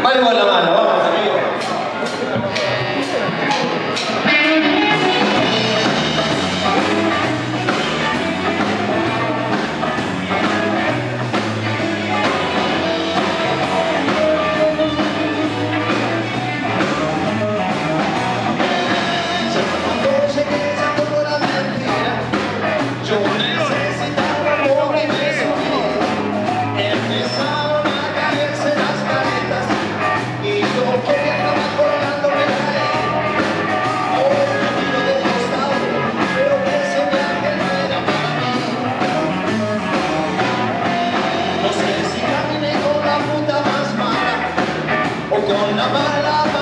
Ay, walang ano? No sé si